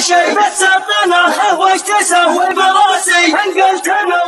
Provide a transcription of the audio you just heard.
شيبة سرطنا وش تسوي براسي انقلت أنا.